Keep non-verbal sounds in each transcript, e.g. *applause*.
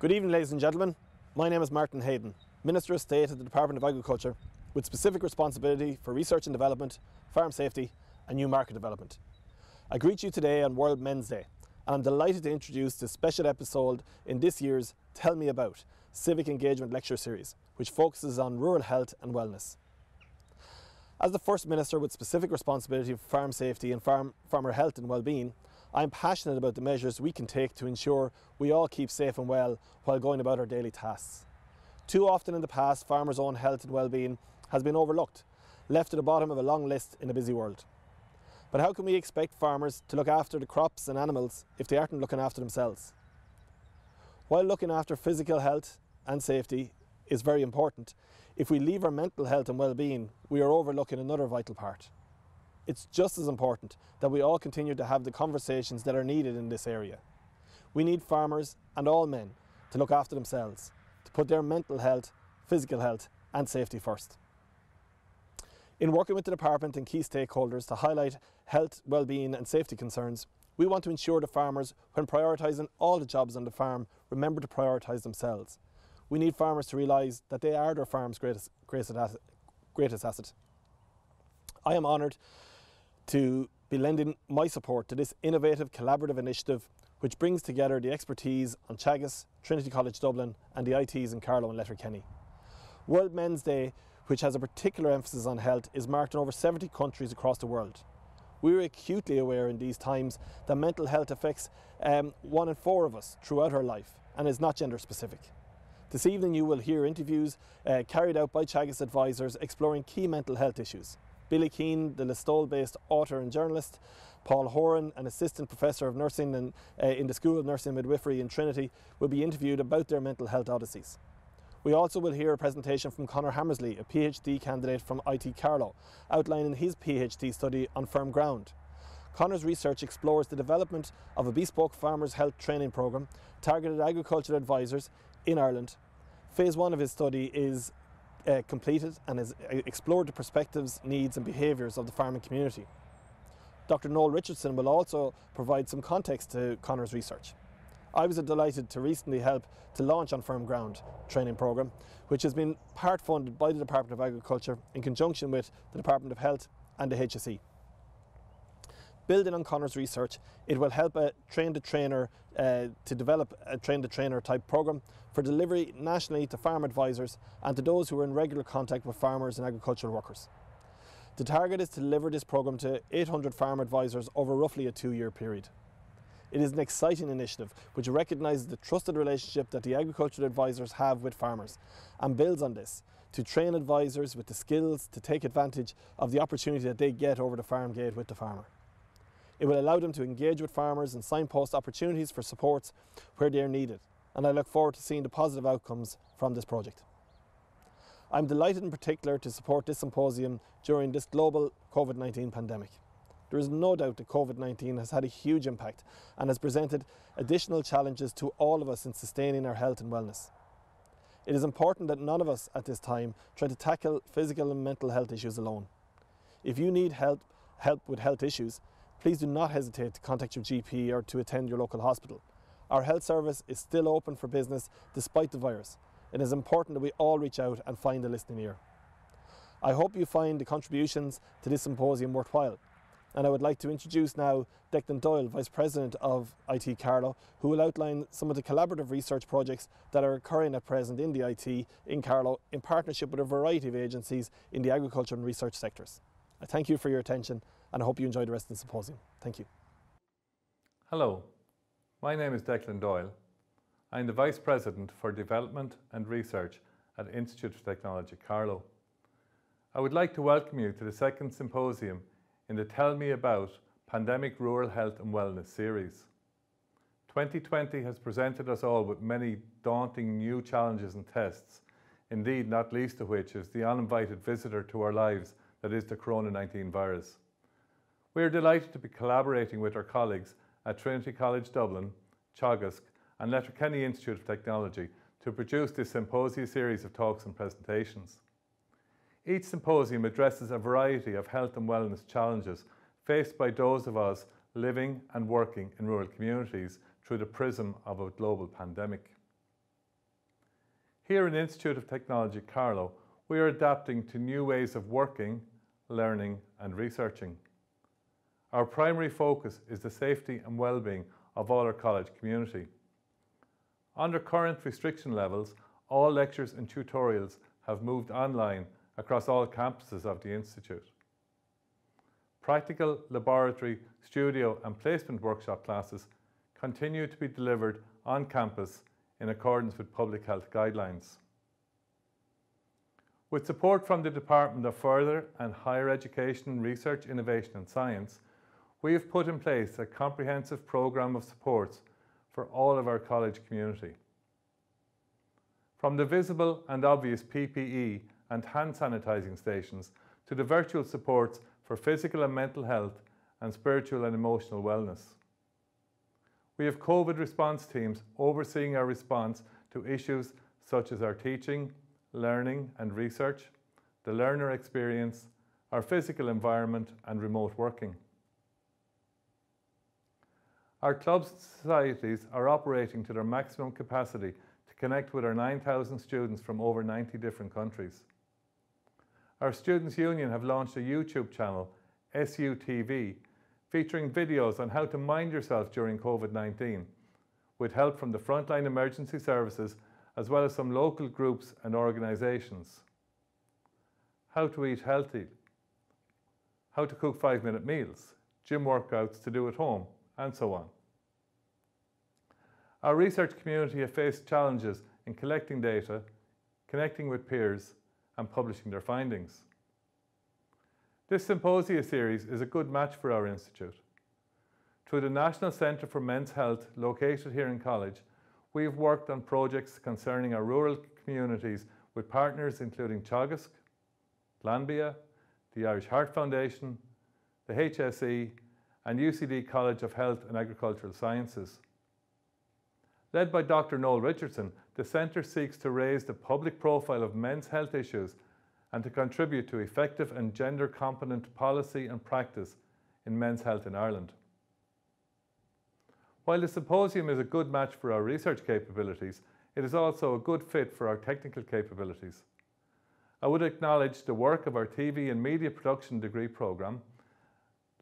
Good evening, ladies and gentlemen. My name is Martin Heydon, Minister of State at the Department of Agriculture, with specific responsibility for research and development, farm safety, and new market development. I greet you today on World Men's Day, and I'm delighted to introduce this special episode in this year's Tell Me About Civic Engagement Lecture Series, which focuses on rural health and wellness. As the First Minister with specific responsibility for farm safety and farm, farmer health and well-being, I am passionate about the measures we can take to ensure we all keep safe and well while going about our daily tasks. Too often in the past, farmers' own health and well-being has been overlooked, left at the bottom of a long list in a busy world. But how can we expect farmers to look after the crops and animals if they aren't looking after themselves? While looking after physical health and safety is very important, if we leave our mental health and well-being, we are overlooking another vital part it's just as important that we all continue to have the conversations that are needed in this area. We need farmers and all men to look after themselves, to put their mental health, physical health and safety first. In working with the department and key stakeholders to highlight health, well-being and safety concerns, we want to ensure the farmers, when prioritising all the jobs on the farm, remember to prioritise themselves. We need farmers to realise that they are their farm's greatest, greatest, asset, greatest asset. I am honoured to be lending my support to this innovative collaborative initiative which brings together the expertise on Teagasc, Trinity College Dublin and the ITs in Carlow and Letterkenny. World Men's Day, which has a particular emphasis on health, is marked in over 70 countries across the world. We are acutely aware in these times that mental health affects um, one in four of us throughout our life and is not gender specific. This evening you will hear interviews uh, carried out by Teagasc advisors exploring key mental health issues. Billy Keane, the Listowel-based author and journalist, Paul Horan, an assistant professor of nursing in, uh, in the School of Nursing and Midwifery in Trinity, will be interviewed about their mental health odysseys. We also will hear a presentation from Conor Hammersley, a PhD candidate from IT Carlow, outlining his PhD study on firm ground. Conor's research explores the development of a bespoke farmers' health training programme targeted at agricultural advisors in Ireland. Phase one of his study is uh, completed and has uh, explored the perspectives, needs and behaviours of the farming community. Dr Noel Richardson will also provide some context to Connor's research. I was delighted to recently help to launch on Firm Ground training programme, which has been part funded by the Department of Agriculture in conjunction with the Department of Health and the HSE. Building on Connor's research, it will help a train the trainer uh, to develop a train the trainer type programme for delivery nationally to farm advisors and to those who are in regular contact with farmers and agricultural workers. The target is to deliver this programme to 800 farm advisors over roughly a two year period. It is an exciting initiative which recognises the trusted relationship that the agricultural advisors have with farmers and builds on this to train advisors with the skills to take advantage of the opportunity that they get over the farm gate with the farmer. It will allow them to engage with farmers and signpost opportunities for supports where they are needed, and I look forward to seeing the positive outcomes from this project. I'm delighted in particular to support this symposium during this global COVID-19 pandemic. There is no doubt that COVID-19 has had a huge impact and has presented additional challenges to all of us in sustaining our health and wellness. It is important that none of us at this time try to tackle physical and mental health issues alone. If you need help, help with health issues, please do not hesitate to contact your GP or to attend your local hospital. Our health service is still open for business despite the virus. It is important that we all reach out and find a listening ear. I hope you find the contributions to this symposium worthwhile. And I would like to introduce now Declan Doyle, Vice President of IT Carlow, who will outline some of the collaborative research projects that are occurring at present in the IT in Carlow in partnership with a variety of agencies in the agriculture and research sectors. I thank you for your attention and I hope you enjoy the rest of the symposium. Thank you. Hello, my name is Declan Doyle. I'm the Vice President for Development and Research at Institute of Technology, Carlow. I would like to welcome you to the second symposium in the Tell Me About Pandemic Rural Health and Wellness series. 2020 has presented us all with many daunting new challenges and tests, indeed not least of which is the uninvited visitor to our lives that is the Corona-19 virus. We are delighted to be collaborating with our colleagues at Trinity College Dublin, Teagasc and Letterkenny Institute of Technology to produce this symposium series of talks and presentations. Each symposium addresses a variety of health and wellness challenges faced by those of us living and working in rural communities through the prism of a global pandemic. Here in Institute of Technology Carlow, we are adapting to new ways of working, learning and researching. Our primary focus is the safety and well-being of all our college community. Under current restriction levels, all lectures and tutorials have moved online across all campuses of the Institute. Practical, laboratory, studio and placement workshop classes continue to be delivered on campus in accordance with public health guidelines. With support from the Department of Further and Higher Education, Research, Innovation and Science, we have put in place a comprehensive programme of supports for all of our college community. From the visible and obvious PPE and hand sanitising stations to the virtual supports for physical and mental health and spiritual and emotional wellness. We have COVID response teams overseeing our response to issues such as our teaching, learning and research, the learner experience, our physical environment and remote working. Our clubs and societies are operating to their maximum capacity to connect with our 9,000 students from over 90 different countries. Our Students' Union have launched a YouTube channel, SUTV, featuring videos on how to mind yourself during COVID-19, with help from the frontline emergency services as well as some local groups and organisations. How to eat healthy, how to cook five minute meals, gym workouts to do at home, and so on. Our research community have faced challenges in collecting data, connecting with peers, and publishing their findings. This symposia series is a good match for our institute. Through the National Centre for Men's Health, located here in college, we've worked on projects concerning our rural communities with partners including Teagasc, Glanbia, the Irish Heart Foundation, the HSE, and UCD College of Health and Agricultural Sciences. Led by Dr. Noel Richardson, the Centre seeks to raise the public profile of men's health issues and to contribute to effective and gender competent policy and practice in men's health in Ireland. While the symposium is a good match for our research capabilities, it is also a good fit for our technical capabilities. I would acknowledge the work of our TV and media production degree programme,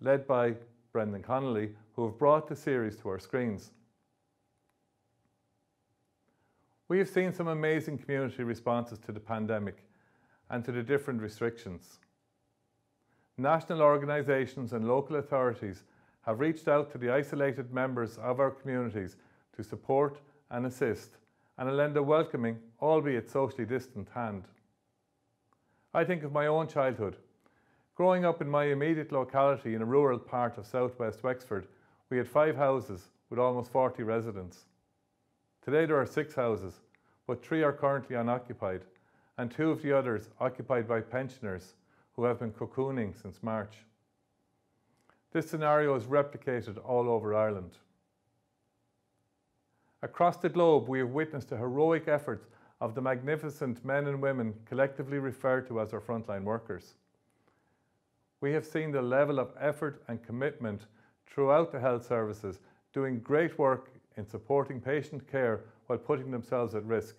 led by Brendan Connolly, who have brought the series to our screens. We have seen some amazing community responses to the pandemic and to the different restrictions. National organisations and local authorities have reached out to the isolated members of our communities to support and assist and lend a welcoming, albeit socially distant hand. I think of my own childhood. Growing up in my immediate locality in a rural part of southwest Wexford, we had five houses with almost 40 residents. Today there are six houses, but three are currently unoccupied and two of the others occupied by pensioners who have been cocooning since March. This scenario is replicated all over Ireland. Across the globe, we have witnessed the heroic efforts of the magnificent men and women collectively referred to as our frontline workers. We have seen the level of effort and commitment throughout the health services doing great work in supporting patient care while putting themselves at risk.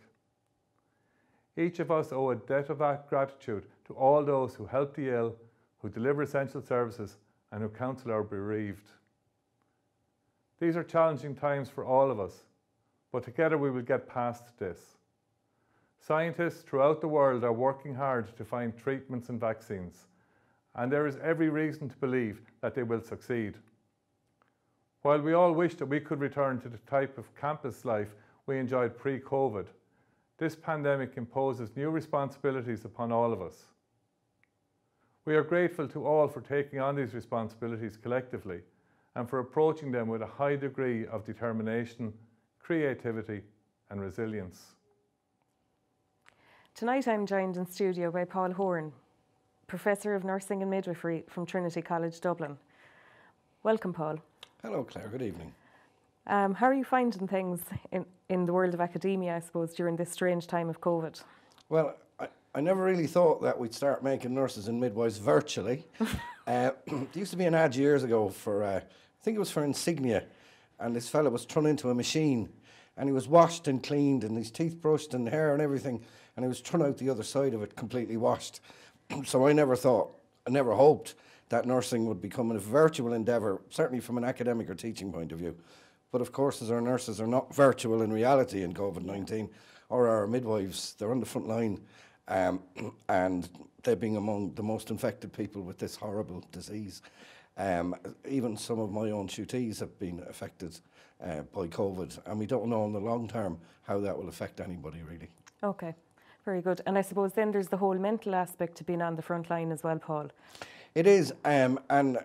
Each of us owe a debt of gratitude to all those who help the ill, who deliver essential services, and who counsel our bereaved. These are challenging times for all of us, but together we will get past this. Scientists throughout the world are working hard to find treatments and vaccines, and there is every reason to believe that they will succeed. While we all wish that we could return to the type of campus life we enjoyed pre-COVID, this pandemic imposes new responsibilities upon all of us. We are grateful to all for taking on these responsibilities collectively and for approaching them with a high degree of determination, creativity and resilience. Tonight I'm joined in studio by Paul Horan, Professor of Nursing and Midwifery from Trinity College Dublin. Welcome, Paul. Hello, Claire. Good evening. Um, how are you finding things in, in the world of academia, I suppose, during this strange time of COVID? Well, I, I never really thought that we'd start making nurses and midwives virtually. *laughs* uh, *clears throat* there used to be an ad years ago for, uh, I think it was for Insignia, and this fellow was thrown into a machine and he was washed and cleaned, and his teeth brushed, and hair and everything, and he was turned out the other side of it completely washed. *clears throat* so I never thought, I never hoped that nursing would become a virtual endeavour, certainly from an academic or teaching point of view. But of course, as our nurses are not virtual in reality in COVID 19, or our midwives, they're on the front line, um, *clears throat* and they're being among the most infected people with this horrible disease. Um, even some of my own tutees have been affected uh, by COVID, and we don't know in the long term how that will affect anybody really. Okay, very good. And I suppose then there's the whole mental aspect to being on the front line as well, Paul. It is, um, and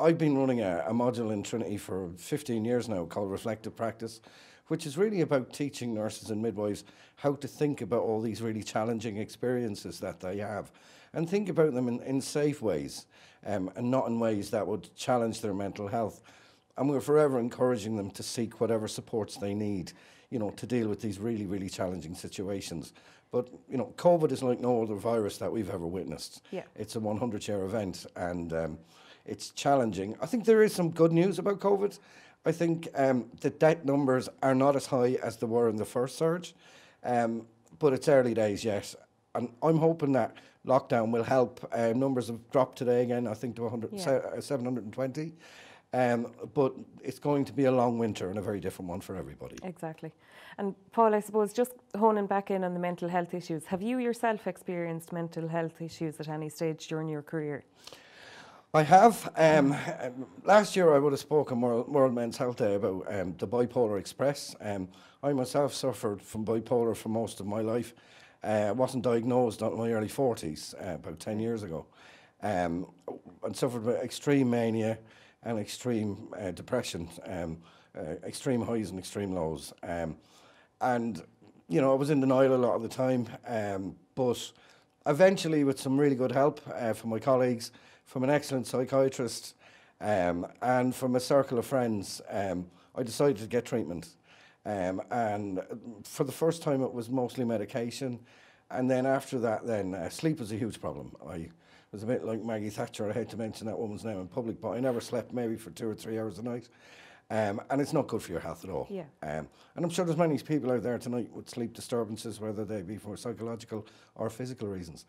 I've been running a, a, module in Trinity for 15 years now called Reflective Practice, which is really about teaching nurses and midwives how to think about all these really challenging experiences that they have and think about them in, in safe ways um, and not in ways that would challenge their mental health. And we're forever encouraging them to seek whatever supports they need, you know, to deal with these really, really challenging situations. But, you know, COVID is like no other virus that we've ever witnessed. Yeah. It's a 100 year event and um, it's challenging. I think there is some good news about COVID. I think um, the death numbers are not as high as they were in the first surge, um, but it's early days yet. And I'm hoping that lockdown will help. Uh, numbers have dropped today again, I think to 100, Yeah. uh, 720. Um, but it's going to be a long winter and a very different one for everybody. Exactly. And Paul, I suppose just honing back in on the mental health issues, have you yourself experienced mental health issues at any stage during your career? I have. Um, um, last year, I would have spoken World, World Men's Health Day about um, the bipolar express. Um, I myself suffered from bipolar for most of my life. Uh, I wasn't diagnosed until my early 40s, uh, about 10 years ago, um, and suffered with extreme mania and extreme uh, depression, um, uh, extreme highs and extreme lows. Um, and, you know, I was in denial a lot of the time, um, but eventually, with some really good help uh, from my colleagues, from an excellent psychiatrist, um, and from a circle of friends, um, I decided to get treatment. Um, and for the first time, it was mostly medication. And then after that, then uh, sleep was a huge problem. I was a bit like Maggie Thatcher. I hate to mention that woman's name in public, but I never slept maybe for two or three hours a night. Um, and it's not good for your health at all. Yeah. Um, and I'm sure there's many people out there tonight with sleep disturbances, whether they be for psychological or physical reasons.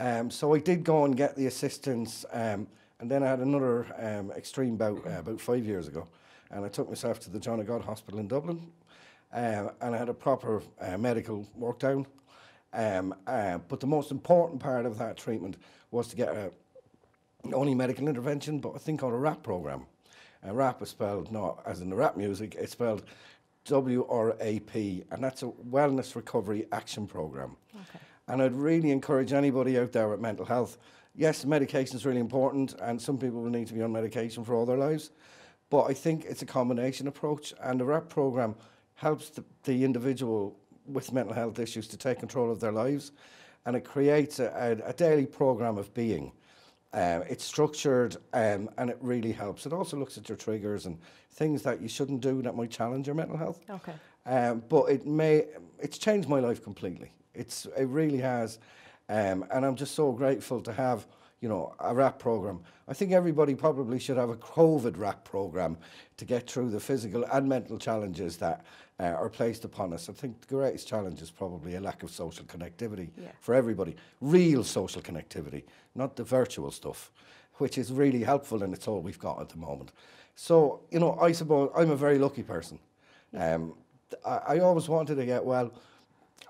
Um, so I did go and get the assistance, um, and then I had another um, extreme bout uh, about five years ago, and I took myself to the John of God Hospital in Dublin, um, and I had a proper uh, medical work down. Um, uh, but the most important part of that treatment was to get a not only medical intervention, but a thing called a WRAP program. And WRAP is spelled not as in the rap music, it's spelled W R A P, and that's a wellness recovery action program. Okay. And I'd really encourage anybody out there with mental health. Yes, medication is really important, and some people will need to be on medication for all their lives. But I think it's a combination approach, and the WRAP program helps the, the individual with mental health issues to take control of their lives, and it creates a, a, a daily program of being. Um, it's structured um, and it really helps. It also looks at your triggers and things that you shouldn't do that might challenge your mental health. Okay. Um, but it may, it's changed my life completely. It's, it really has. Um, and I'm just so grateful to have, you know, a WRAP program. I think everybody probably should have a COVID WRAP program to get through the physical and mental challenges that uh, are placed upon us. I think the greatest challenge is probably a lack of social connectivity Yeah. for everybody. Real social connectivity, not the virtual stuff, which is really helpful and it's all we've got at the moment. So, you know, I suppose I'm a very lucky person. Um, I, I always wanted to get well.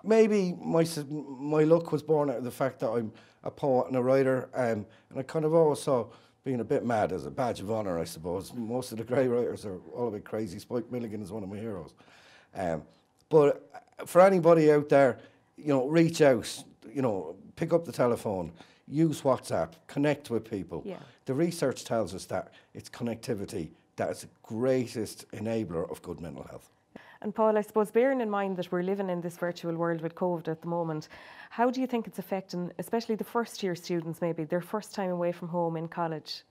Maybe my my luck was born out of the fact that I'm a poet and a writer, um, and I kind of always saw being a bit mad as a badge of honour, I suppose. Most of the grey writers are all a bit crazy. Spike Milligan is one of my heroes. Um, but uh, for anybody out there, you know, reach out, you know, pick up the telephone, use WhatsApp, connect with people. Yeah. The research tells us that it's connectivity that is the greatest enabler of good mental health. And Paul, I suppose bearing in mind that we're living in this virtual world with COVID at the moment, how do you think it's affecting, especially the first year students, maybe their first time away from home in college?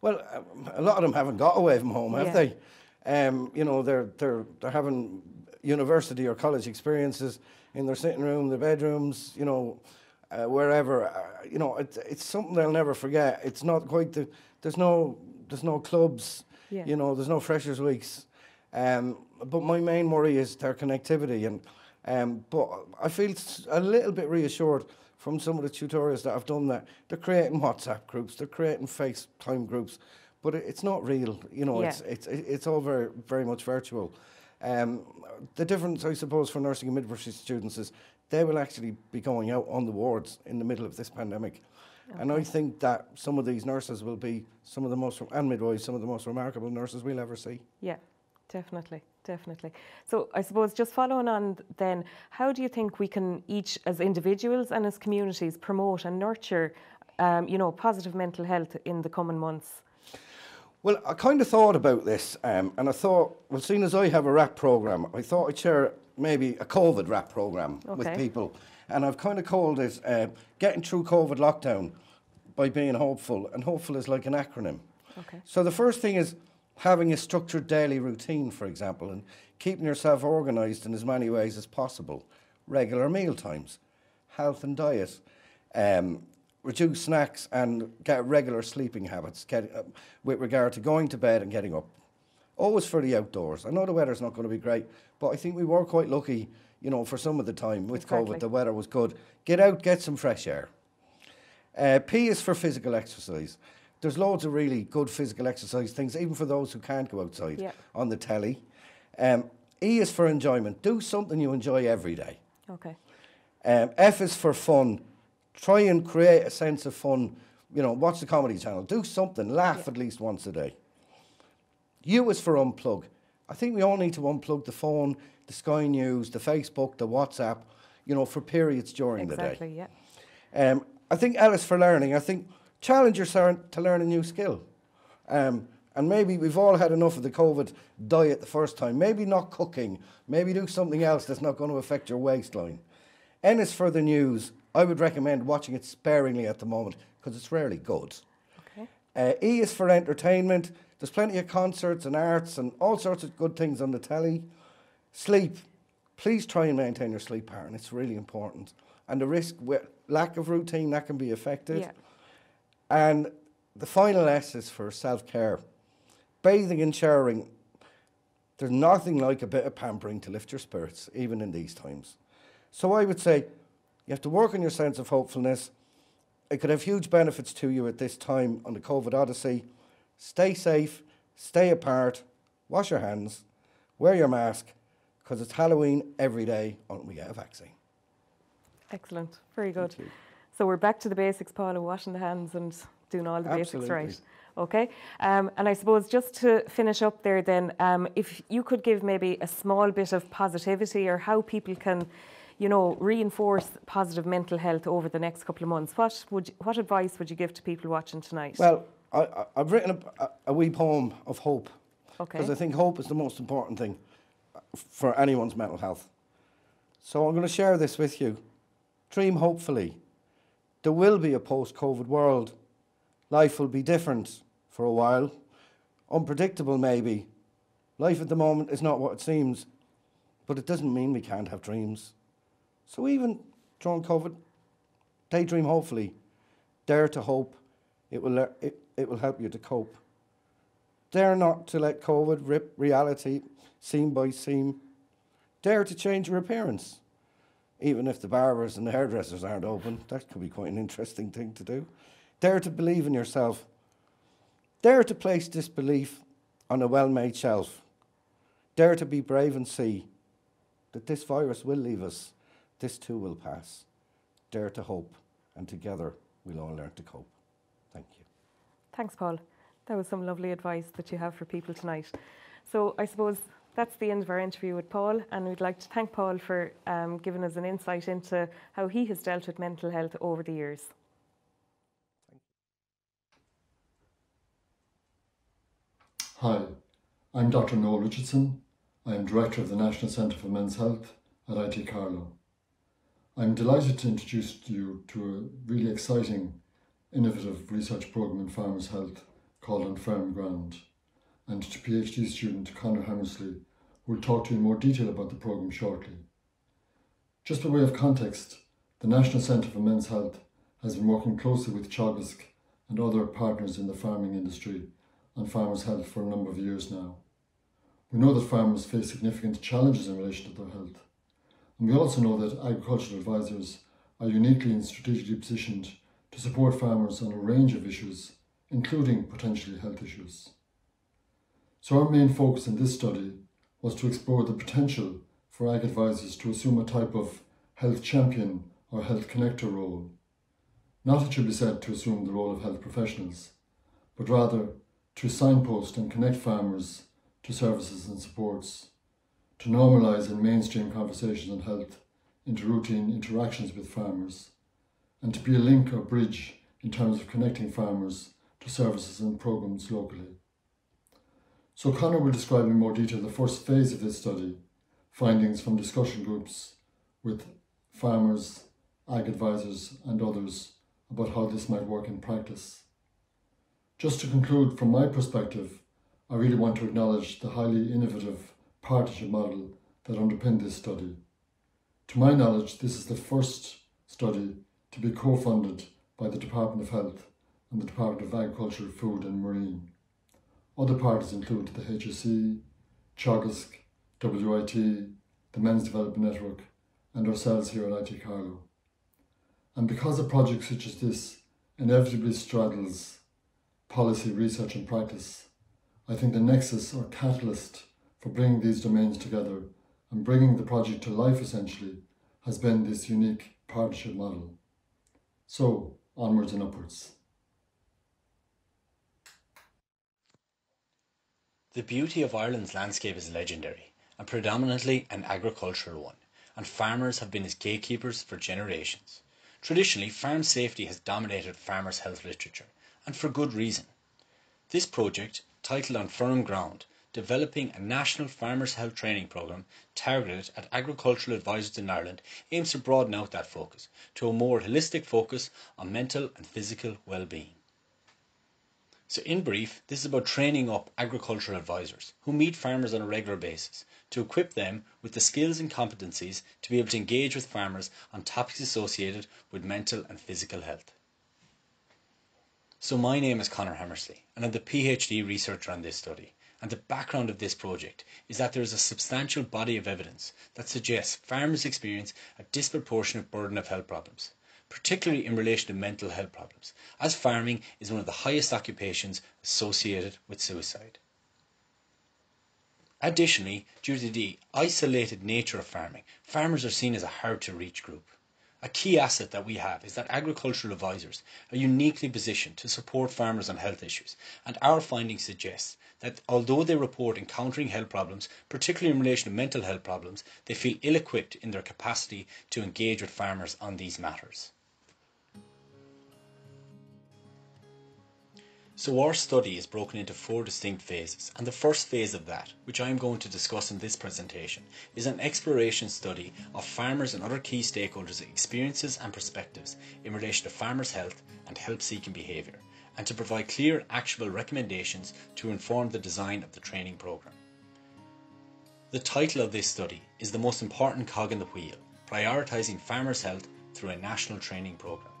Well, um, a lot of them haven't got away from home, have Yeah. they? Um, you know, they're, they're, they're having university or college experiences in their sitting room, their bedrooms, you know, uh, wherever. Uh, you know, it's, it's something they'll never forget. It's not quite the, there's no, there's no clubs, Yeah. you know, there's no freshers weeks. Um, but my main worry is their connectivity, and um, but I feel a little bit reassured from some of the tutorials that I've done that they're creating WhatsApp groups, they're creating FaceTime groups, but it, it's not real. You know, Yeah. it's it's it's all very very much virtual. Um, the difference, I suppose, for nursing and midwifery students is they will actually be going out on the wards in the middle of this pandemic. And I think that some of these nurses will be some of the most, and midwives, some of the most remarkable nurses we'll ever see. Yeah, definitely, definitely. So I suppose just following on then, how do you think we can each, as individuals and as communities, promote and nurture, um, you know, positive mental health in the coming months? Well, I kind of thought about this, um, and I thought, well, seeing as I have a WRAP program, I thought I'd share maybe a COVID WRAP program with people. And I've kind of called it uh, Getting Through COVID Lockdown by Being Hopeful. And hopeful is like an acronym. Okay. So the first thing is having a structured daily routine, for example, and keeping yourself organised in as many ways as possible. Regular meal times, health and diet, um, reduce snacks, and get regular sleeping habits get, uh, with regard to going to bed and getting up. Always for the outdoors. I know the weather's not going to be great, but I think we were quite lucky, you know, for some of the time with Exactly. COVID, the weather was good. Get out, get some fresh air. Uh, P is for physical exercise. There's loads of really good physical exercise things, even for those who can't go outside Yeah. on the telly. Um, e is for enjoyment. Do something you enjoy every day. Okay. Um, F is for fun. Try and create a sense of fun. You know, watch the comedy channel. Do something. Laugh at least once a day. U is for unplug. I think we all need to unplug the phone, the Sky News, the Facebook, the WhatsApp, you know, for periods during the day. Exactly, yeah. Um, I think L is for learning. I think challenge yourself to learn a new skill. Um, and maybe we've all had enough of the COVID diet the first time. Maybe not cooking. Maybe do something else that's not going to affect your waistline. N is for the news. I would recommend watching it sparingly at the moment because it's rarely good. Okay. Uh, e is for entertainment. There's plenty of concerts and arts and all sorts of good things on the telly. Sleep. Please try and maintain your sleep pattern. It's really important. And the risk with lack of routine that can be affected. Yeah. And the final S is for self care. Bathing and showering. There's nothing like a bit of pampering to lift your spirits, even in these times. So I would say you have to work on your sense of hopefulness. It could have huge benefits to you at this time on the COVID Odyssey. Stay safe, stay apart, wash your hands, wear your mask, because it's Halloween every day until we get a vaccine. Excellent. Very good. So we're back to the basics, Paul, of washing the hands and doing all the basics right. Okay. Um, and I suppose just to finish up there, then, um, if you could give maybe a small bit of positivity or how people can, you know, reinforce positive mental health over the next couple of months, what would you, what advice would you give to people watching tonight? Well, I, I've written a, a, a wee poem of hope okay. because I think hope is the most important thing for anyone's mental health. So I'm going to share this with you. Dream hopefully. There will be a post COVID world. Life will be different for a while, unpredictable maybe. Life at the moment is not what it seems, but it doesn't mean we can't have dreams. So even during COVID, daydream hopefully. Dare to hope. It will, it, it will help you to cope. Dare not to let COVID rip reality seam by seam. Dare to change your appearance. Even if the barbers and the hairdressers aren't open, that could be quite an interesting thing to do. Dare to believe in yourself. Dare to place disbelief on a well made shelf. Dare to be brave and see that this virus will leave us, this too will pass. Dare to hope, and together we'll all learn to cope. Thank you. Thanks, Paul. That was some lovely advice that you have for people tonight. So I suppose that's the end of our interview with Paul, and we'd like to thank Paul for um, giving us an insight into how he has dealt with mental health over the years. Hi, I'm Dr. Noel Richardson. I am Director of the National Centre for Men's Health at IT Carlow. I'm delighted to introduce you to a really exciting, innovative research programme in farmers' health called On Firm Ground, and to PhD student Conor Hammersley, who will talk to you in more detail about the programme shortly. Just by way of context, the National Centre for Men's Health has been working closely with Teagasc and other partners in the farming industry on farmers' health for a number of years now. We know that farmers face significant challenges in relation to their health. And we also know that agricultural advisors are uniquely and strategically positioned to support farmers on a range of issues, including potentially health issues. So our main focus in this study was to explore the potential for ag advisors to assume a type of health champion or health connector role. Not, it should be said, to assume the role of health professionals, but rather to signpost and connect farmers to services and supports, to normalise and mainstream conversations on health into routine interactions with farmers, and to be a link or bridge in terms of connecting farmers to services and programmes locally. So Connor will describe in more detail the first phase of this study, findings from discussion groups with farmers, ag advisors and others about how this might work in practice. Just to conclude, from my perspective, I really want to acknowledge the highly innovative partnership model that underpinned this study. To my knowledge, this is the first study to be co-funded by the Department of Health and the Department of Agriculture, Food and Marine. Other parties include the HSE, Teagasc, WIT, the Men's Development Network, and ourselves here at IT Carlow. And because a project such as this inevitably straddles policy, research and practice, I think the nexus or catalyst for bringing these domains together and bringing the project to life essentially has been this unique partnership model. So, onwards and upwards. The beauty of Ireland's landscape is legendary and predominantly an agricultural one, and farmers have been its gatekeepers for generations. Traditionally, farm safety has dominated farmers' health literature, and for good reason. This project, titled On Firm Ground, developing a national farmers' health training programme targeted at agricultural advisors in Ireland, aims to broaden out that focus to a more holistic focus on mental and physical well-being. So in brief, this is about training up agricultural advisors who meet farmers on a regular basis to equip them with the skills and competencies to be able to engage with farmers on topics associated with mental and physical health. So my name is Connor Hammersley and I'm the PhD researcher on this study. And the background of this project is that there is a substantial body of evidence that suggests farmers experience a disproportionate burden of health problems particularly in relation to mental health problems, as farming is one of the highest occupations associated with suicide. Additionally, due to the isolated nature of farming, farmers are seen as a hard to reach group. A key asset that we have is that agricultural advisors are uniquely positioned to support farmers on health issues, and our findings suggest that although they report encountering health problems, particularly in relation to mental health problems, they feel ill equipped in their capacity to engage with farmers on these matters. So our study is broken into four distinct phases, and the first phase of that, which I am going to discuss in this presentation, is an exploration study of farmers and other key stakeholders' experiences and perspectives in relation to farmers' health and help-seeking behaviour, and to provide clear, actionable recommendations to inform the design of the training programme. The title of this study is The Most Important Cog in the Wheel, Prioritising Farmers' Health Through a National Training Programme.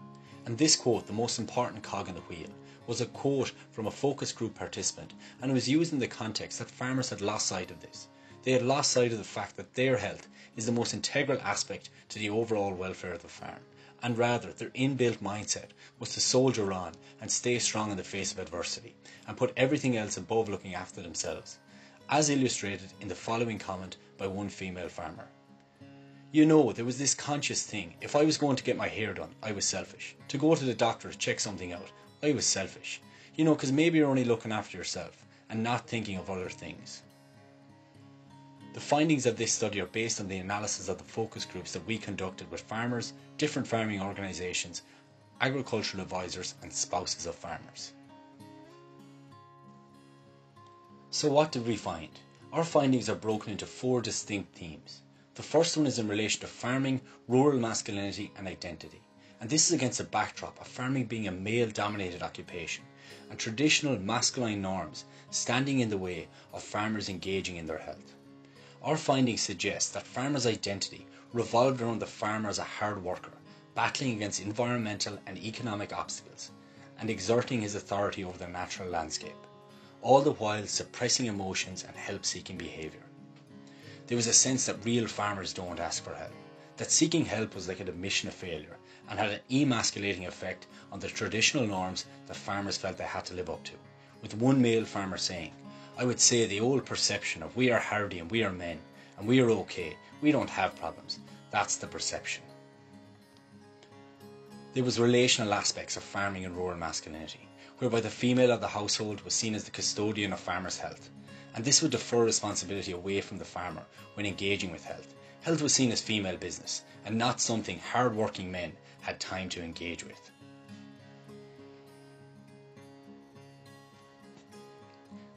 And this quote, the most important cog in the wheel, was a quote from a focus group participant and it was used in the context that farmers had lost sight of this. They had lost sight of the fact that their health is the most integral aspect to the overall welfare of the farm, and rather their inbuilt mindset was to soldier on and stay strong in the face of adversity and put everything else above looking after themselves, as illustrated in the following comment by one female farmer. You know, there was this conscious thing. If I was going to get my hair done, I was selfish. To go to the doctor to check something out, I was selfish. You know, because maybe you're only looking after yourself and not thinking of other things. The findings of this study are based on the analysis of the focus groups that we conducted with farmers, different farming organisations, agricultural advisors and spouses of farmers. So what did we find? Our findings are broken into four distinct themes. The first one is in relation to farming, rural masculinity and identity and this is against a backdrop of farming being a male dominated occupation and traditional masculine norms standing in the way of farmers engaging in their health. Our findings suggest that farmers' identity revolved around the farmer as a hard worker, battling against environmental and economic obstacles, and exerting his authority over the natural landscape. all the while suppressing emotions and help seeking behaviour. There was a sense that real farmers don't ask for help, that seeking help was like an admission of failure and had an emasculating effect on the traditional norms that farmers felt they had to live up to, with one male farmer saying, I would say the old perception of we are hardy and we are men and we are okay, we don't have problems, that's the perception. There was relational aspects of farming and rural masculinity, whereby the female of the household was seen as the custodian of farmers' health, and this would defer responsibility away from the farmer when engaging with health. Health was seen as female business and not something hard-working men had time to engage with.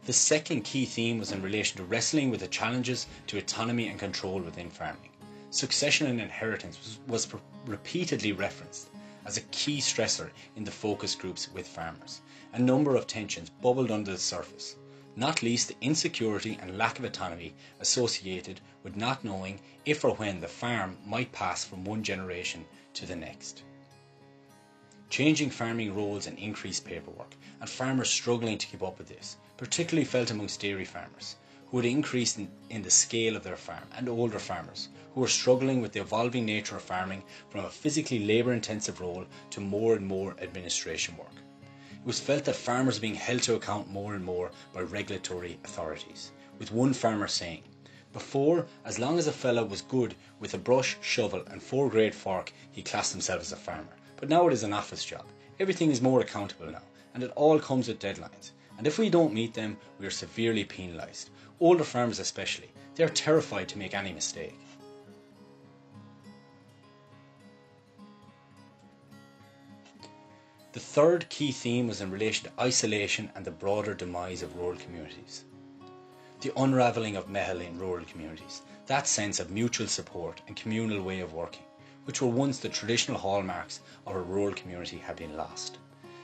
The second key theme was in relation to wrestling with the challenges to autonomy and control within farming. Succession and inheritance was, was repeatedly referenced as a key stressor in the focus groups with farmers. A number of tensions bubbled under the surface not least the insecurity and lack of autonomy associated with not knowing if or when the farm might pass from one generation to the next. Changing farming roles and increased paperwork, and farmers struggling to keep up with this, particularly felt amongst dairy farmers, who had increased in, in the scale of their farm, and older farmers, who were struggling with the evolving nature of farming from a physically labour intensive role to more and more administration work. It was felt that farmers were being held to account more and more by regulatory authorities, with one farmer saying, Before, as long as a fellow was good with a brush, shovel, and four grain fork, he classed himself as a farmer. But now it is an office job. Everything is more accountable now, and it all comes with deadlines. And if we don't meet them, we are severely penalised. Older farmers, especially, they are terrified to make any mistake. The third key theme was in relation to isolation and the broader demise of rural communities. The unravelling of meitheal in rural communities, that sense of mutual support and communal way of working, which were once the traditional hallmarks of a rural community, had been lost.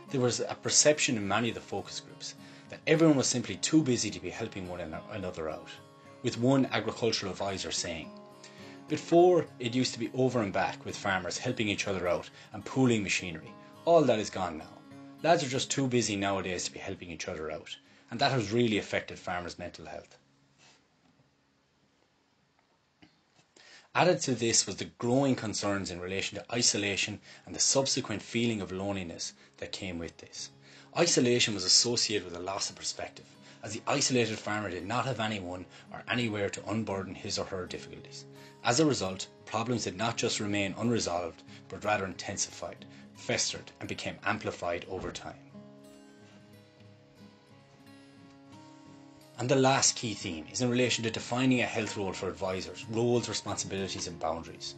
There was a perception in many of the focus groups that everyone was simply too busy to be helping one another out, with one agricultural advisor saying, Before it used to be over and back with farmers helping each other out and pooling machinery all that is gone now. Lads are just too busy nowadays to be helping each other out, and that has really affected farmers' mental health. Added to this was the growing concerns in relation to isolation and the subsequent feeling of loneliness that came with this. Isolation was associated with a loss of perspective, as the isolated farmer did not have anyone or anywhere to unburden his or her difficulties. As a result, problems did not just remain unresolved, but rather intensified, festered and became amplified over time. And the last key theme is in relation to defining a health role for advisors, roles, responsibilities and boundaries.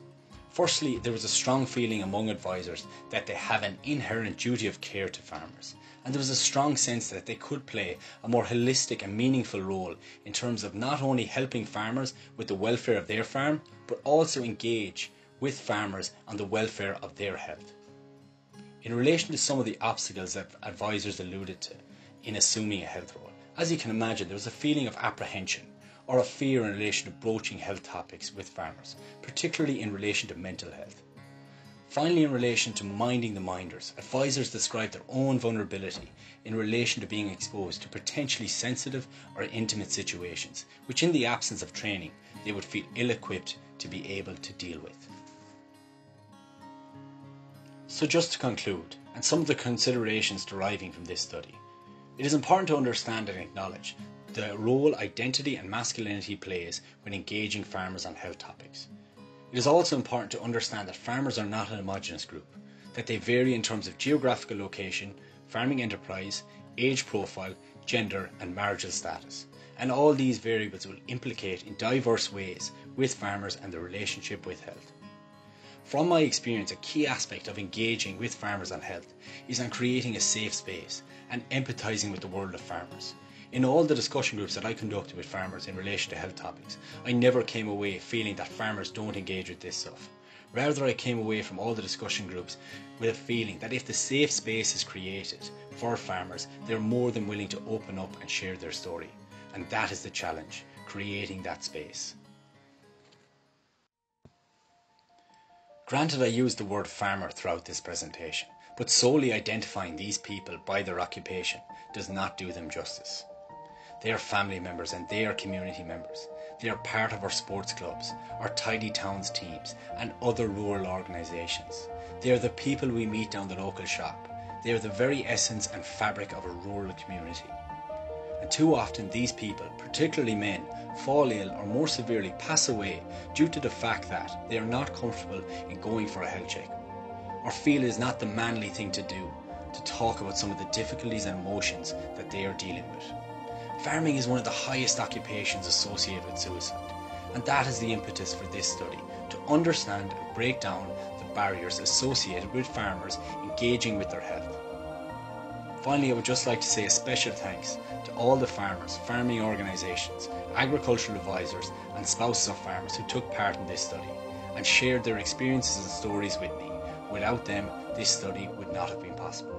Firstly, there was a strong feeling among advisors that they have an inherent duty of care to farmers, and there was a strong sense that they could play a more holistic and meaningful role in terms of not only helping farmers with the welfare of their farm, but also engage with farmers on the welfare of their health. In relation to some of the obstacles that advisors alluded to in assuming a health role, as you can imagine, there was a feeling of apprehension or a fear in relation to broaching health topics with farmers, particularly in relation to mental health. Finally, in relation to minding the minders, advisors described their own vulnerability in relation to being exposed to potentially sensitive or intimate situations, which in the absence of training, they would feel ill equipped to be able to deal with. So just to conclude, and some of the considerations deriving from this study, it is important to understand and acknowledge the role identity and masculinity plays when engaging farmers on health topics. It is also important to understand that farmers are not an homogenous group, that they vary in terms of geographical location, farming enterprise, age profile, gender and marital status, and all these variables will implicate in diverse ways with farmers and their relationship with health. From my experience, a key aspect of engaging with farmers on health is on creating a safe space and empathising with the world of farmers. In all the discussion groups that I conducted with farmers in relation to health topics, I never came away feeling that farmers don't engage with this stuff. Rather, I came away from all the discussion groups with a feeling that if the safe space is created for farmers, they're more than willing to open up and share their story. And that is the challenge, creating that space. Granted I used the word farmer throughout this presentation, but solely identifying these people by their occupation does not do them justice. They are family members and they are community members. They are part of our sports clubs, our tidy towns teams, and other rural organisations. They are the people we meet down the local shop. They are the very essence and fabric of a rural community. And too often, these people, particularly men, fall ill or more severely pass away due to the fact that they are not comfortable in going for a health check or feel is not the manly thing to do to talk about some of the difficulties and emotions that they are dealing with. Farming is one of the highest occupations associated with suicide, and that is the impetus for this study to understand and break down the barriers associated with farmers engaging with their health. Finally, I would just like to say a special thanks to all the farmers, farming organisations, agricultural advisors, and spouses of farmers who took part in this study and shared their experiences and stories with me. Without them, this study would not have been possible.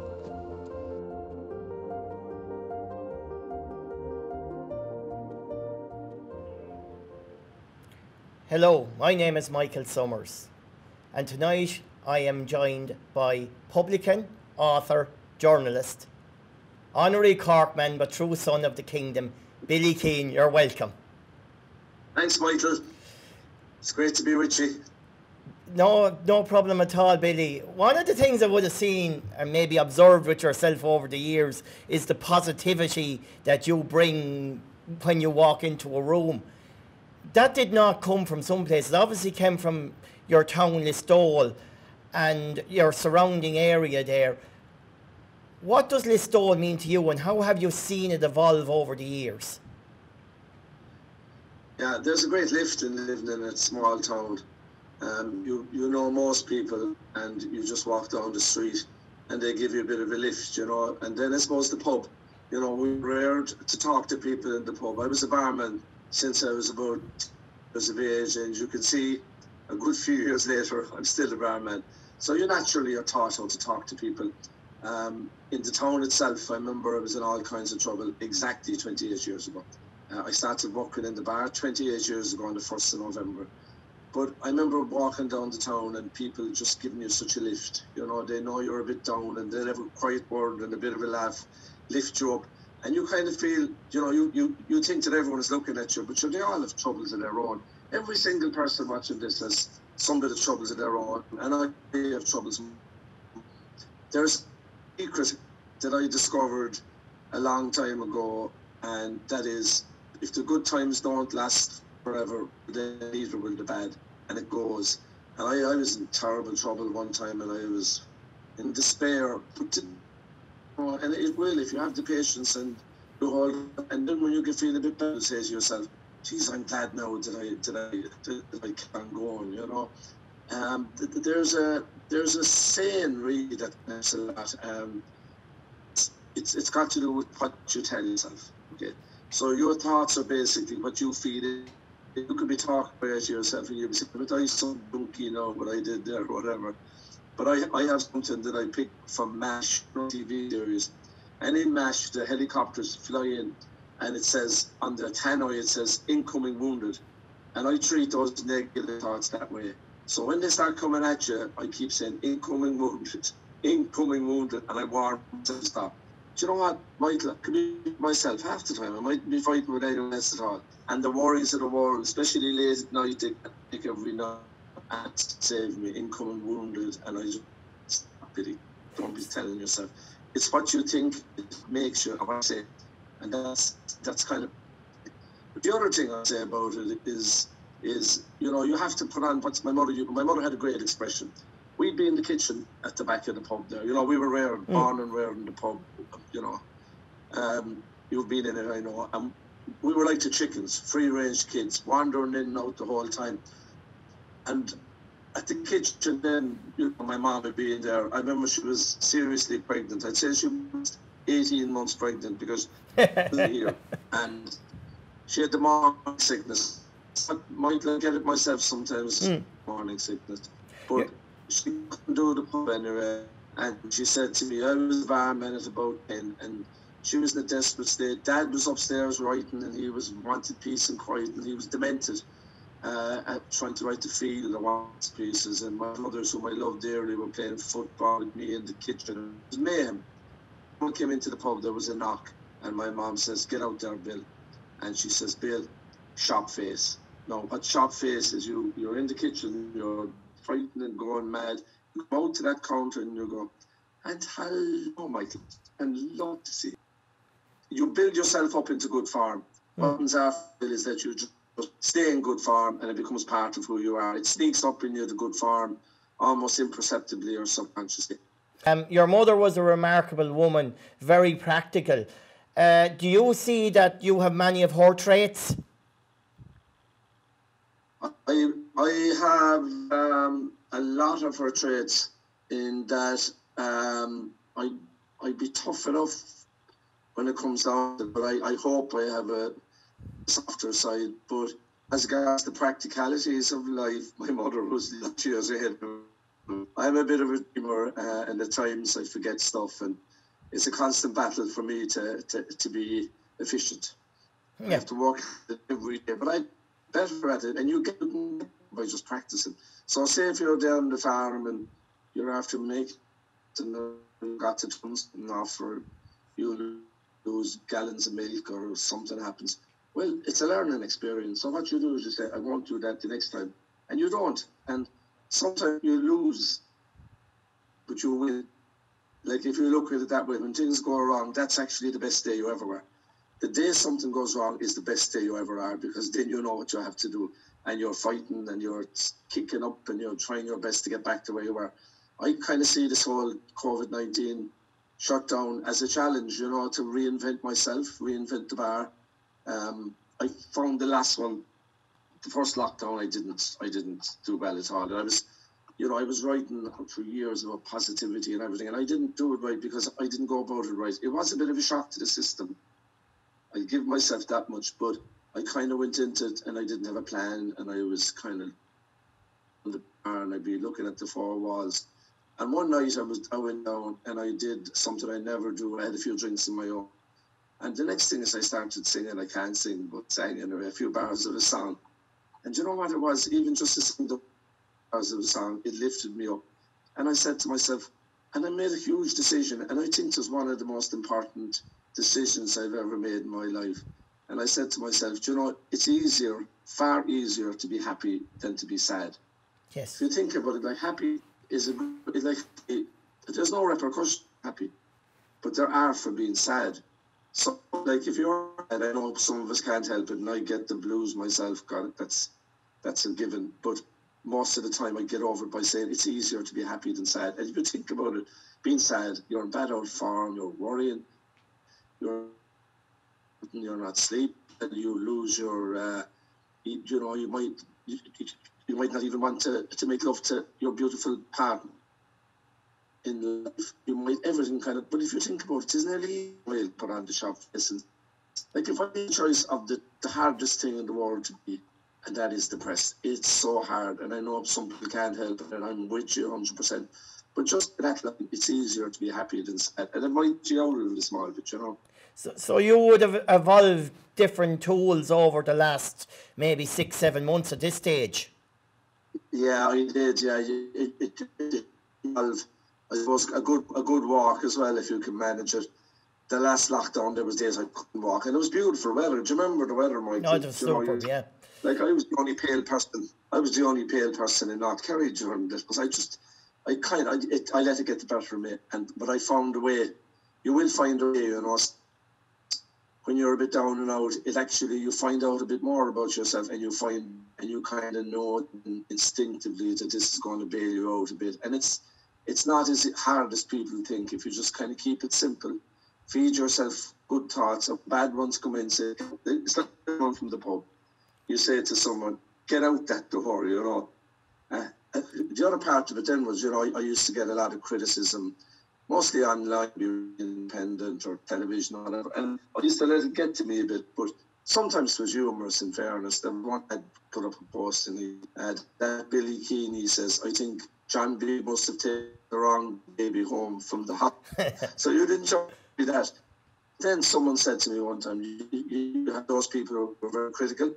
Hello, my name is Michael Summers, and tonight I am joined by publican, author, journalist, honorary Corkman but true son of the kingdom, Billy Keane. You're welcome. Thanks, Michael. It's great to be with you. No, no problem at all, Billy. One of the things I would have seen and maybe observed with yourself over the years is the positivity that you bring when you walk into a room that did not come from some places. It obviously came from your town Listowel and your surrounding area there. What does Listowel mean to you and how have you seen it evolve over the years? Yeah, there's a great lift in living in a small town. Um, you, you know most people and you just walk down the street and they give you a bit of a lift, you know. And then I suppose the pub, you know, we were to talk to people in the pub. I was a barman since I was about as of age, and you can see a good few *laughs* years later, I'm still a barman. So you naturally are taught how to talk to people. Um, in the town itself, I remember I was in all kinds of trouble exactly 28 years ago. Uh, I started working in the bar 28 years ago on the 1st of November. But I remember walking down the town and people just giving you such a lift. You know, they know you're a bit down and they'll have a quiet word and a bit of a laugh, lift you up and you kind of feel, you know, you, you, you think that everyone is looking at you, but sure, they all have troubles of their own. Every single person watching this has some bit of troubles of their own, and I have troubles. There's a secret that I discovered a long time ago, and that is, if the good times don't last forever, the neither will the bad, and it goes. And I, I was in terrible trouble one time, and I was in despair, but and it will if you have the patience and you hold. And then when you get feeling a bit better, say to yourself, "Geez, I'm glad now that I that I that I can go on." You know, um, there's a there's a saying really that a lot. Um, it's it's got to do with what you tell yourself. Okay, so your thoughts are basically what you feel. You could be talking about yourself and you'd be saying, "But I so donkey, you know what I did there, whatever." But I, I have something that I picked from MASH TV series. And in MASH, the helicopters fly in and it says on the tannoy, it says incoming wounded. And I treat those negative thoughts that way. So when they start coming at you, I keep saying incoming wounded, incoming wounded, and I warn them to stop. You know what, Michael? Could be myself half the time. I might be fighting with anyone else at all. And the worries of the world, especially late at night, they take every night and save me, incoming wounded, and I just pity. Don't be telling yourself. It's what you think makes you, I say, and that's that's kind of. The other thing I say about it is is you know you have to put on what's my mother. My mother had a great expression. We'd be in the kitchen at the back of the pub there. You know, we were rare, mm. born and in the pub. You know, um, you've been in it, I know. And we were like the chickens, free range kids, wandering in and out the whole time. And at the kitchen, then you know, my mom would be in there. I remember she was seriously pregnant. I'd say she was 18 months pregnant because *laughs* here, and she had the morning sickness. I might get it myself sometimes, mm. morning sickness, but yeah. She couldn't do the pub anyway. And she said to me, I was a barman at about 10, and she was in a desperate state. Dad was upstairs writing, and he was wanted peace and quiet, and he was demented uh, trying to write the field of once pieces, and my brothers, whom I love dearly, were playing football with me in the kitchen. It was mayhem. I came into the pub, there was a knock, And my mom says, Get out there, Bill. And she says, Bill, shop face. No, what shop face is you, you're in the kitchen, you're frightened and going mad. You go out to that counter and you go, and hello, Michael, and love to see. You build yourself up into good form. What happens after is that you just stay in good form and it becomes part of who you are. It sneaks up in you, the good form, almost imperceptibly or subconsciously. Um, your mother was a remarkable woman, very practical. Uh, do you see that you have many of her traits? I, I have um, a lot of her traits in that um, I, I'd be tough enough when it comes down to it, but I, I hope I have a softer side. But as regards the practicalities of life, my mother was years ahead. I'm a bit of a dreamer, uh, and at times I forget stuff, and it's a constant battle for me to, to, to be efficient. I have to work every day, but I'm better at it, and you get by just practicing. So, say if you're down the farm and you're after and got to tons and offer you lose gallons of milk or something happens. Well, it's a learning experience. So what you do is you say, I won't do that the next time. And you don't. And sometimes you lose, but you win. Like if you look at it that way, when things go wrong, that's actually the best day you ever were. The day something goes wrong is the best day you ever are because then you know what you have to do and you're fighting and you're kicking up and you're trying your best to get back to where you were. I kind of see this whole COVID 19 shutdown as a challenge, you know, to reinvent myself, reinvent the bar. Um, I found the last one, the first lockdown, I didn't, I didn't do well at all. And I was, you know, I was writing for years about positivity and everything, and I didn't do it right because I didn't go about it right. It was a bit of a shock to the system. I give myself that much, but I kind of went into it and I didn't have a plan, and I was kind of on the bar and I'd be looking at the four walls. And one night I was I went down and I did something I never do. I had a few drinks in my own. And the next thing is I started singing. I can't sing, but sang a few bars of a song. And you know what it was? Even just to sing the bars of a song, it lifted me up. And I said to myself, and I made a huge decision. And I think it was one of the most important decisions I've ever made in my life. And I said to myself, you know, it's easier, far easier to be happy than to be sad. Yes. If you think about it, like happy is a like it, there's no repercussion happy, but there are for being sad. So, like if you're, and I know some of us can't help it, and I get the blues myself. God, that's that's a given. But most of the time, I get over it by saying it's easier to be happy than sad. And if you think about it, being sad, you're in bad old form, you're worrying, you're you're not sleeping, you lose your, uh, you, you know, you might. You, you might not even want to, to make love to your beautiful partner in life. You might everything kind of, but if you think about it, isn't it really put on the shop faces? Like if I had a choice of the, the hardest thing in the world to be, and that is the press. It's so hard, and I know some people can't help it, and I'm with you 100%. But just that, like, it's easier to be happy than sad, and it might you out a little small bit, you know. So, so you would have evolved different tools over the last maybe six, seven months at this stage. Yeah, I did. Yeah, it, it, it, I suppose a good a good walk as well if you can manage it. The last lockdown, there was days I couldn't walk, and it was beautiful weather. Do you remember the weather, Mike? No, it was super. Yeah. Like I was the only pale person. I was the only pale person in North Kerry during this because I just, I kind of, I, it, I let it get the better of me, and but I found a way. You will find a way, you know. When you're a bit down and out, it actually you find out a bit more about yourself, and you find and you kind of know instinctively that this is going to bail you out a bit. And it's it's not as hard as people think if you just kind of keep it simple. Feed yourself good thoughts. If bad ones come in, say it's like going from the pub. You say to someone, "Get out that door," you know. Uh, the other part of it then was, you know, I, I used to get a lot of criticism mostly online, independent or television or whatever. And I used to let it get to me a bit, but sometimes it was humorous in fairness. The one had put up a post and he had that Billy Keane, he says, I think John B must have taken the wrong baby home from the hot. *laughs* so you didn't show me that. Then someone said to me one time, you, you have those people who were very critical.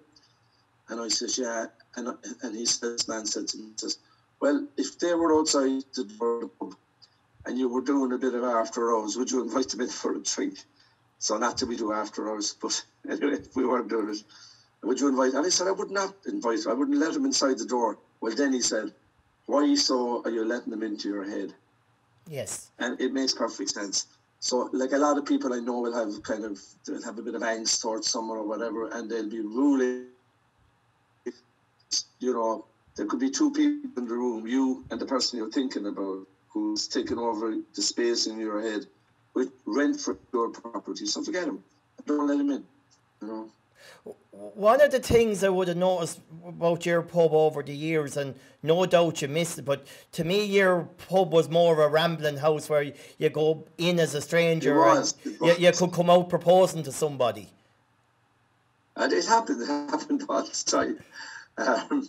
And I says, yeah. And, and he says, man said to me, says, well, if they were outside the door of the pub and you were doing a bit of after hours, would you invite them in for a drink? So not to we do after hours, *laughs* but anyway, we weren't doing it. Would you invite? And I said I would not invite. I wouldn't let them inside the door. Well, then he said, "Why so are you letting them into your head?" Yes. And it makes perfect sense. So, like a lot of people I know will have kind of they'll have a bit of angst towards someone or whatever, and they'll be ruling. You know, there could be two people in the room, you and the person you're thinking about, who's taking over the space in your head, with rent for your property. So forget him. Don't let him in. You know. One of the things I would have noticed about your pub over the years, and no doubt you missed it, but to me, your pub was more of a rambling house where you go in as a stranger was, and you, you could come out proposing to somebody. And it happened. It happened *laughs* all the time. Um,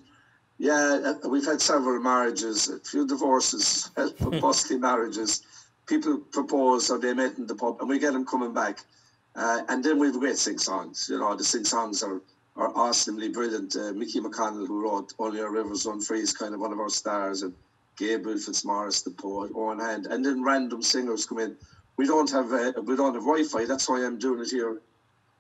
yeah, uh, we've had several marriages, a few divorces, *laughs* *laughs* mostly marriages. People propose or they met in the pub, and we get them coming back. Uh, and then we've great sing songs. You know, the sing songs are, are awesomely brilliant. Uh, Mickey McConnell, who wrote Only Our Rivers Run Free, is kind of one of our stars, and Gabriel Fitzmaurice, the poet, Owen Hand, and then random singers come in. We don't have uh, we don't have Wi-Fi. That's why I'm doing it here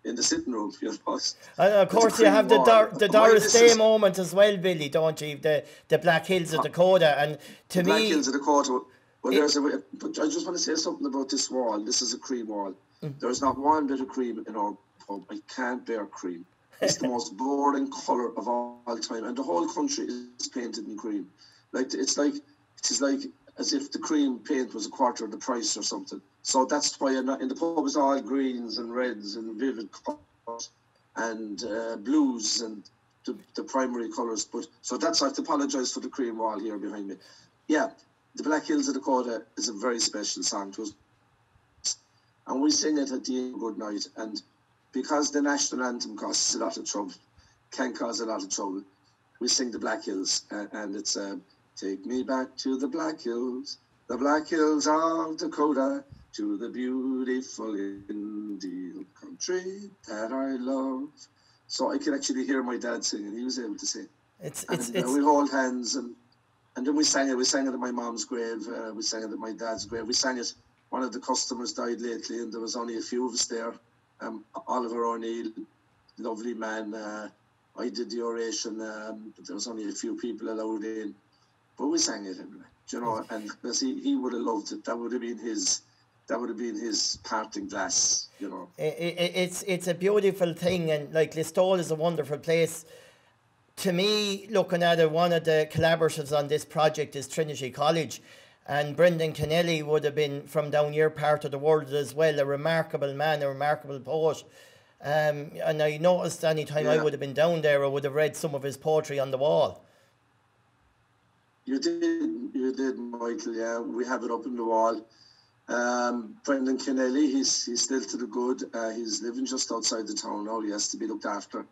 in the sitting room. And of course, you have the Dor- the Doris Day is- moment as well, Billy, don't you? The the Black Hills of Dakota, and to Black me, Hills of Dakota. Well, It- there's a. But I just want to say something about this wall. This is a cream wall. Mm. There's not one bit of cream in our pub. I can't bear cream. It's the *laughs* most boring colour of all time, and the whole country is painted in cream. Like it's like it's like as if the cream paint was a quarter of the price or something. So that's why not in the pub. Is all greens and reds and vivid colours and uh, blues and the, the primary colours. But so that's I have to apologise for the cream wall here behind me. Yeah, the Black Hills of Dakota is a very special song to us. And we sing it at the end of Good Night. And because the national anthem causes a lot of trouble, can cause a lot of trouble, we sing the Black Hills. Uh, and it's uh, Take me back to the Black Hills, the Black Hills of Dakota, to the beautiful Indian country that I love. So I could actually hear my dad singing. He was able to sing it's and it's it's we hold hands and and then we sang it. We sang it at my mom's grave. Uh, we sang it at my dad's grave. We sang it. One of the customers died lately, and there was only a few of us there. Um, Oliver O'Neill, lovely man. Uh, I did the oration, um, but there was only a few people allowed in. But we sang it anyway, you know. And because he, he would have loved it. That would have been his. That would have been his parting glass, you know. i i it's it's a beautiful thing, and like Listowel is a wonderful place. To me, looking at it, one of the collaboratives on this project is Trinity College, and Brendan Kennelly would have been from down your part of the world as well, a remarkable man, a remarkable poet. Um, and I noticed any time I would have been down there, I would have read some of his poetry on the wall. You did, you did, Michael. Yeah, we have it up in the wall. Um, Brendan Kennelly, he's he's still to the good. Uh, he's living just outside the town now. He has to be looked after.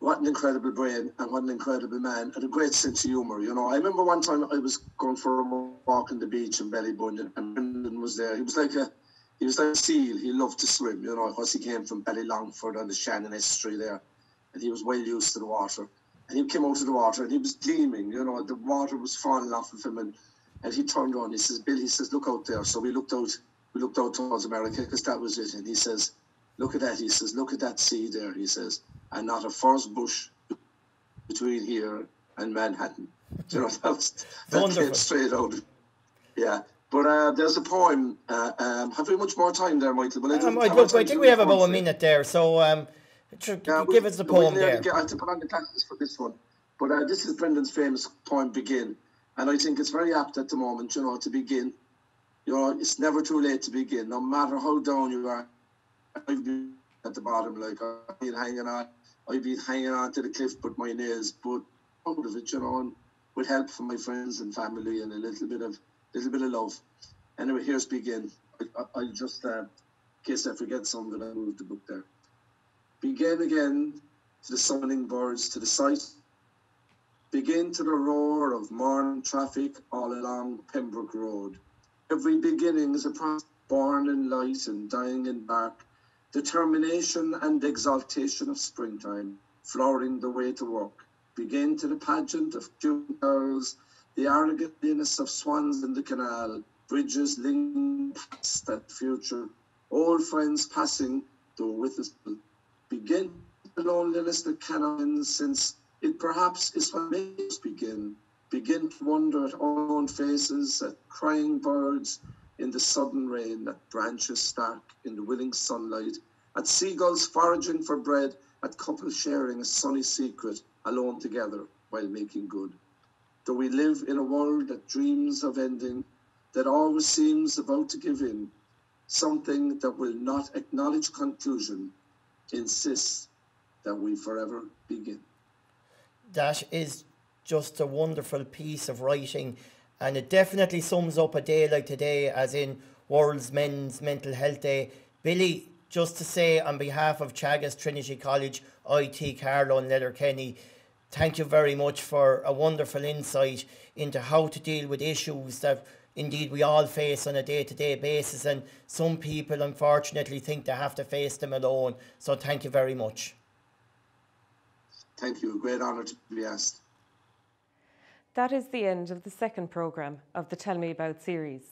What an incredible brain and what an incredible man and a great sense of humour. You know, I remember one time I was going for a walk on the beach in Ballybunion and Brendan was there. He was like a he was like a seal. He loved to swim. You know, because he came from Ballylongford on the Shannon estuary there, and he was well used to the water. And he came out of the water and he was gleaming, you know, the water was falling off of him and, and he turned on, he says, Bill, he says, look out there. So we looked out, we looked out towards America because that was it. And he says, look at that. He says, look at that sea there. He says, and not a furze bush between here and Manhattan. *laughs* You know, that was, that came straight out. Yeah. But uh, there's a poem. Uh, um, have we much more time there, Michael? Will I Um, I, look, I think we have about a minute there, so um, Yeah, give we- us the poem there. I have to put on the glasses for this one. But uh, this is Brendan's famous poem, Begin. And I think it's very apt at the moment, you know, to begin. You know, it's never too late to begin, no matter how down you are. I've been at the bottom, like, I've been hanging on. I've been hanging on to the cliff, but my nails, but out of it, you know, and with help from my friends and family and a little bit of, little bit of love. Anyway, here's Begin. I, I, I'll just, uh, in case I forget something, I'll move the book there. Begin again to the summoning birds, to the sight. Begin to the roar of morning traffic all along Pembroke Road. Every beginning is a process born in light and dying in dark. Determination and exaltation of springtime, flowering the way to work. Begin to the pageant of June girls, the arrogantness of swans in the canal, bridges linked past that future Old friends passing, though with us, begin the loneliness that cannot end, since it perhaps is what makes begin. Begin to wonder at our own faces, at crying birds in the sudden rain, at branches stark in the willing sunlight, at seagulls foraging for bread, at couples sharing a sunny secret alone together while making good. Though we live in a world that dreams of ending, that always seems about to give in, something that will not acknowledge conclusion, insists that we forever begin. That is just a wonderful piece of writing, and it definitely sums up a day like today, as in World's Men's Mental Health Day. Billy, just to say on behalf of Teagasc Trinity College, IT Carlow and Letterkenny, thank you very much for a wonderful insight into how to deal with issues that indeed we all face on a day-to-day basis and some people unfortunately think they have to face them alone. So thank you very much Thank you. A great honour to be asked. That is the end of the second programme of the Tell Me About series.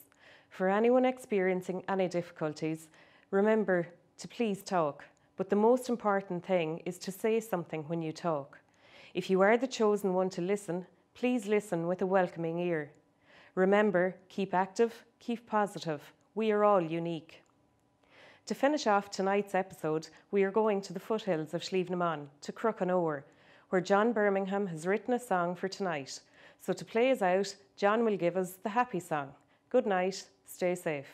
For anyone experiencing any difficulties, remember to please talk. But the most important thing is to say something when you talk. If you are the chosen one to listen, please listen with a welcoming ear. Remember, keep active, keep positive. We are all unique. To finish off tonight's episode, we are going to the foothills of Slievenamon, to Crookanower, where John Birmingham has written a song for tonight. So to play us out, John will give us the happy song. Good night, stay safe.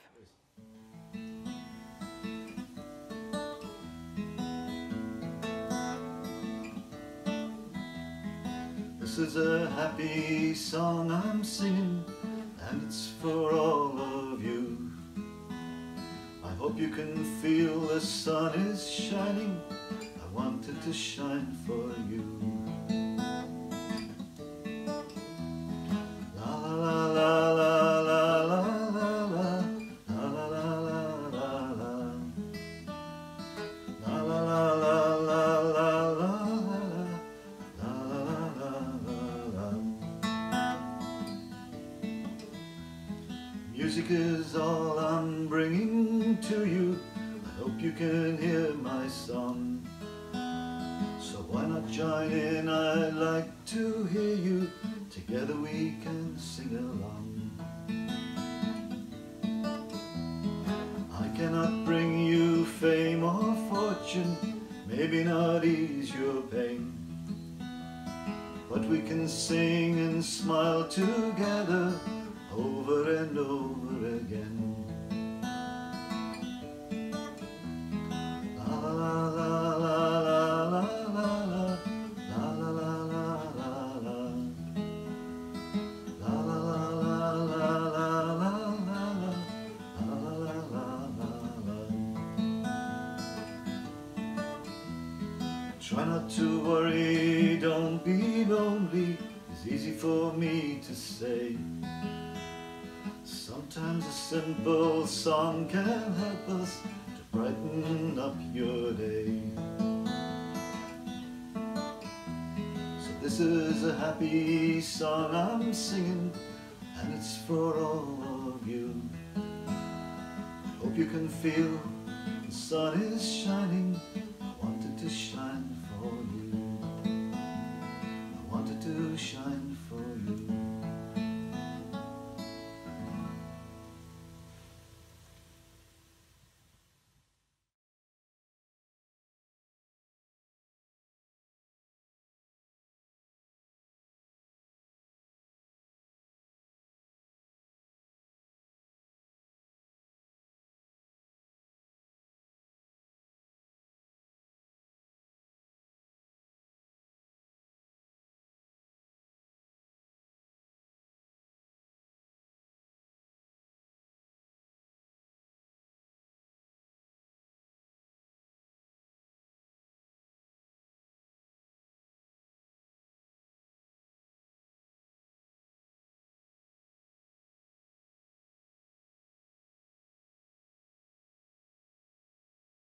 This is a happy song I'm singing, and it's for all of you. I hope you can feel the sun is shining wanted to shine for you. Try not to worry, don't be lonely. It's easy for me to say. Sometimes a simple song can help us to brighten up your day. So this is a happy song I'm singing, and it's for all of you. I hope you can feel the sun is shining. I want it to shine.